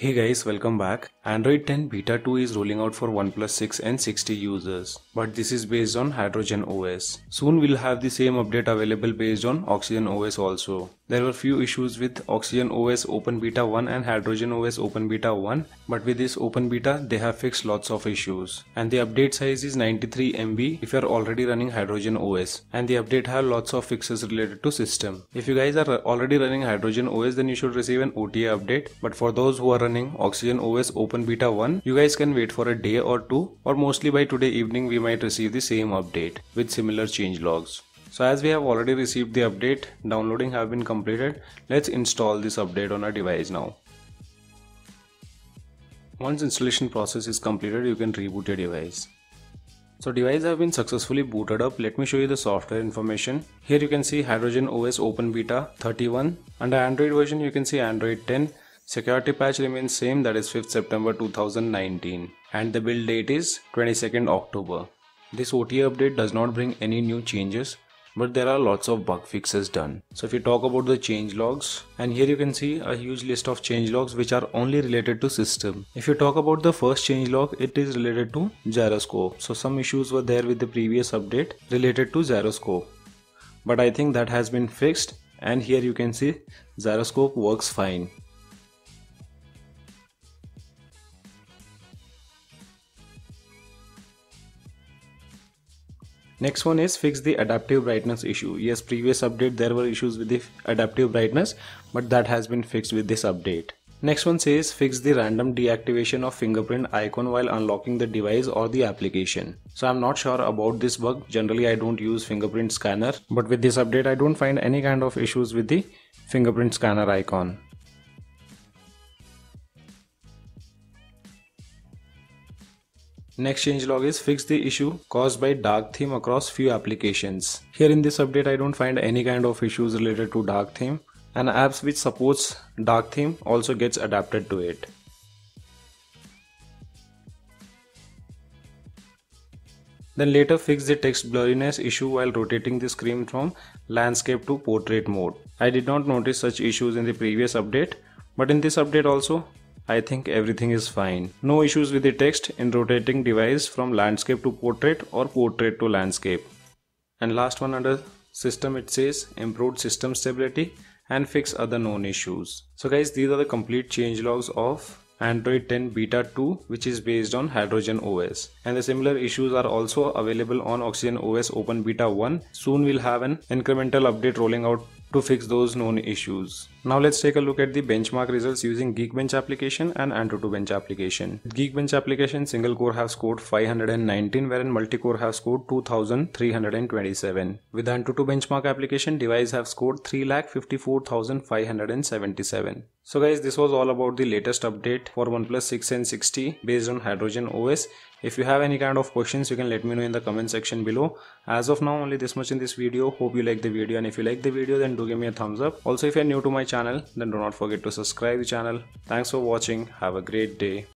Hey guys, welcome back. Android 10 Beta 2 is rolling out for OnePlus 6 and 6T users, but this is based on Hydrogen OS. Soon we'll have the same update available based on Oxygen OS also. There were few issues with Oxygen OS Open Beta 1 and Hydrogen OS Open Beta 1, but with this Open Beta they have fixed lots of issues. And the update size is 93 MB if you're already running Hydrogen OS. And the update have lots of fixes related to system. If you guys are already running Hydrogen OS then you should receive an OTA update, but for those who are running Oxygen OS Open Beta 1, you guys can wait for a day or two or mostly by today evening we might receive the same update with similar change logs. So as we have already received the update, downloading have been completed, let's install this update on our device now. Once installation process is completed, you can reboot your device. So device have been successfully booted up. Let me show you the software information. Here you can see Hydrogen OS Open Beta 31. Under Android version you can see Android 10. Security patch remains same that is 5th September 2019 and the build date is 22nd October. This OTA update does not bring any new changes but there are lots of bug fixes done. So if you talk about the change logs and here you can see a huge list of change logs which are only related to system. If you talk about the first change log it is related to gyroscope. So some issues were there with the previous update related to gyroscope. But I think that has been fixed and here you can see gyroscope works fine. Next one is fix the adaptive brightness issue. Yes, previous update there were issues with the adaptive brightness, but that has been fixed with this update. Next one says fix the random deactivation of fingerprint icon while unlocking the device or the application. So I'm not sure about this bug. Generally I don't use fingerprint scanner, but with this update I don't find any kind of issues with the fingerprint scanner icon. Next changelog is fix the issue caused by dark theme across few applications. Here in this update I don't find any kind of issues related to dark theme and apps which supports dark theme also gets adapted to it. Then later fix the text blurriness issue while rotating the screen from landscape to portrait mode. I did not notice such issues in the previous update but in this update also I think everything is fine. No issues with the text in rotating device from landscape to portrait or portrait to landscape. And last one under system it says improved system stability and fix other known issues. So guys these are the complete change logs of Android 10 Beta 2 which is based on Hydrogen OS and the similar issues are also available on Oxygen OS Open Beta 1. Soon we'll have an incremental update rolling out to fix those known issues. Now let's take a look at the benchmark results using Geekbench application and AnTuTu Bench application. With Geekbench application, single core have scored 519 wherein multi-core have scored 2327. With AnTuTu benchmark application, device have scored 3,54,577. So guys, this was all about the latest update for OnePlus 6 and 6T based on Hydrogen OS. If you have any kind of questions, you can let me know in the comment section below. As of now, only this much in this video. Hope you like the video and if you like the video, then do give me a thumbs up. Also, if you're new to my channel, then do not forget to subscribe the channel. Thanks for watching. Have a great day.